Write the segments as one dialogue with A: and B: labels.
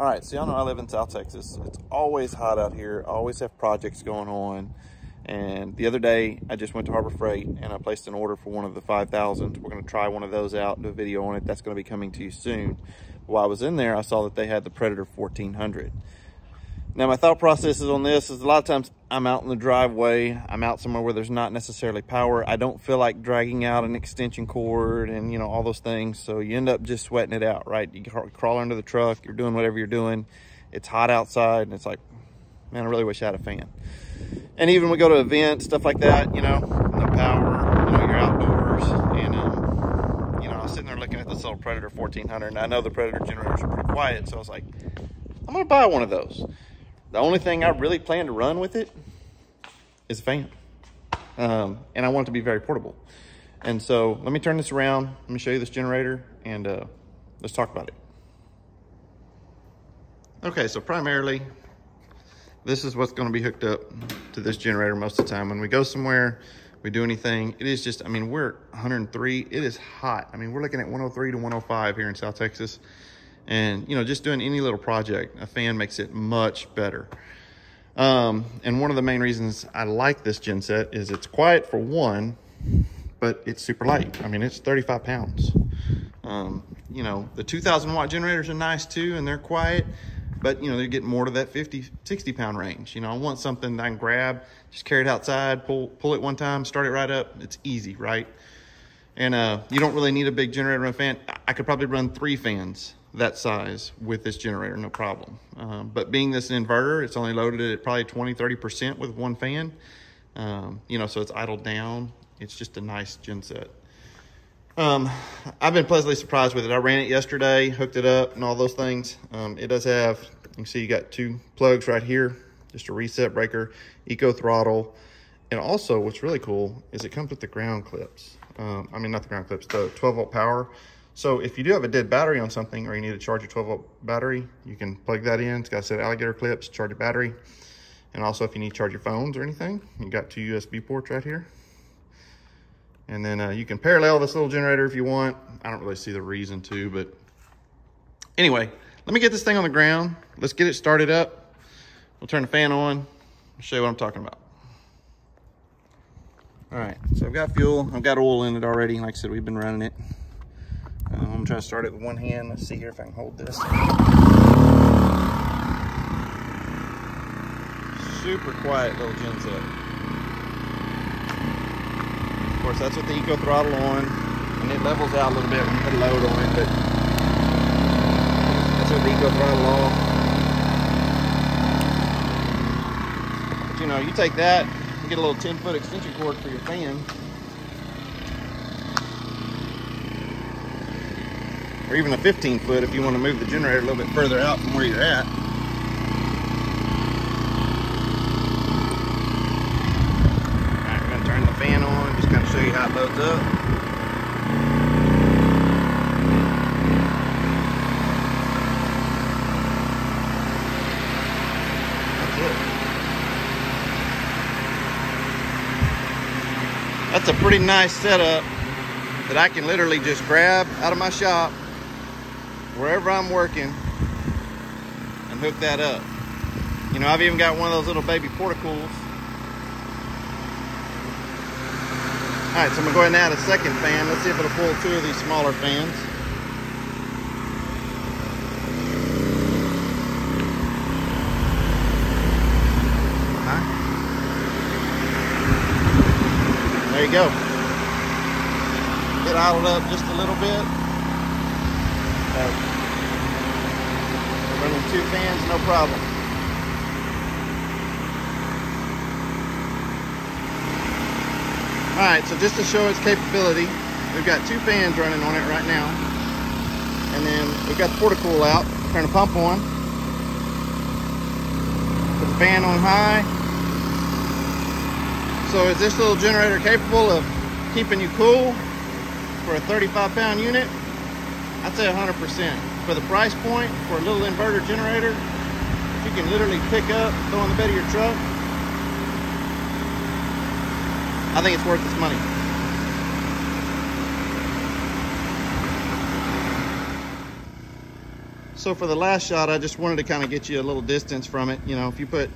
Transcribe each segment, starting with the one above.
A: All right, so y'all know I live in South Texas. It's always hot out here. Always have projects going on. And the other day, I just went to Harbor Freight and I placed an order for one of the 5000s. We're gonna try one of those out, do a video on it. That's gonna be coming to you soon. While I was in there, I saw that they had the Predator 1400. Now, my thought process is on this is a lot of times I'm out in the driveway, I'm out somewhere where there's not necessarily power. I don't feel like dragging out an extension cord and, you know, all those things. So you end up just sweating it out, right? You crawl under the truck, you're doing whatever you're doing. It's hot outside and it's like, man, I really wish I had a fan. And even we go to events, stuff like that, you know, no power, you know, you're outdoors and, um, you know, I was sitting there looking at this little Predator 1400 and I know the Predator generators are pretty quiet. So I was like, I'm going to buy one of those. The only thing I really plan to run with it is a fan. Um, and I want it to be very portable. And so let me turn this around. Let me show you this generator and uh, let's talk about it. Okay, so primarily, this is what's gonna be hooked up to this generator most of the time. When we go somewhere, we do anything, it is just, I mean, we're 103, it is hot. I mean, we're looking at 103 to 105 here in South Texas. And, you know, just doing any little project, a fan makes it much better. Um, and one of the main reasons I like this genset is it's quiet for one, but it's super light. I mean, it's 35 pounds. Um, you know, the 2000 watt generators are nice too, and they're quiet, but you know, they're getting more to that 50, 60 pound range. You know, I want something that I can grab, just carry it outside, pull, pull it one time, start it right up. It's easy, right? And uh, you don't really need a big generator and fan. I could probably run three fans that size with this generator, no problem. Um, but being this inverter, it's only loaded at probably 20, 30% with one fan. Um, you know, so it's idled down. It's just a nice genset. Um, I've been pleasantly surprised with it. I ran it yesterday, hooked it up and all those things. Um, it does have, you can see you got two plugs right here, just a reset breaker, eco throttle. And also what's really cool is it comes with the ground clips. Um, I mean, not the ground clips, the 12 volt power. So if you do have a dead battery on something or you need to charge your 12 volt battery, you can plug that in. It's got a set of alligator clips, charge your battery. And also if you need to charge your phones or anything, you got two USB ports right here. And then uh, you can parallel this little generator if you want. I don't really see the reason to, but anyway, let me get this thing on the ground. Let's get it started up. We'll turn the fan on. Show you what I'm talking about. All right, so I've got fuel. I've got oil in it already. Like I said, we've been running it. I'm trying to start it with one hand. Let's see here if I can hold this. Super quiet little genset. Of course, that's with the eco throttle on, and it levels out a little bit when you put a load on it, but that's with the eco throttle off. But you know, you take that, you get a little 10 foot extension cord for your fan. Or even a 15 foot if you want to move the generator a little bit further out from where you're at. Alright, we're going to turn the fan on, just kind of show you how it loads up. That's a pretty nice setup that I can literally just grab out of my shop wherever I'm working and hook that up. You know, I've even got one of those little baby portacools. All right, so I'm gonna go ahead and add a second fan. Let's see if it'll pull two of these smaller fans. There you go. Get idled up just a little bit. Two fans, no problem. All right, so just to show its capability, we've got two fans running on it right now. And then we've got the portacool out, turn the pump on. Put the fan on high. So is this little generator capable of keeping you cool for a 35 pound unit? I'd say 100% for the price point for a little inverter generator you can literally pick up throw in the bed of your truck I think it's worth its money So for the last shot, I just wanted to kind of get you a little distance from it. You know, if you put,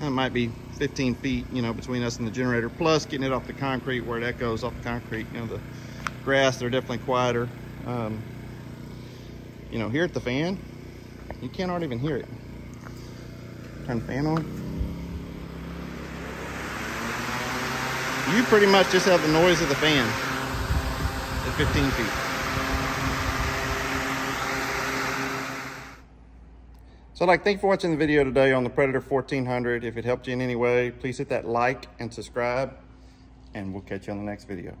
A: it might be 15 feet, you know, between us and the generator, plus getting it off the concrete where it echoes off the concrete. You know, the grass, they're definitely quieter. Um, you know, here at the fan, you can't even hear it. Turn the fan on. You pretty much just have the noise of the fan at 15 feet. So like thank you for watching the video today on the Predator 1400. If it helped you in any way, please hit that like and subscribe, and we'll catch you on the next video.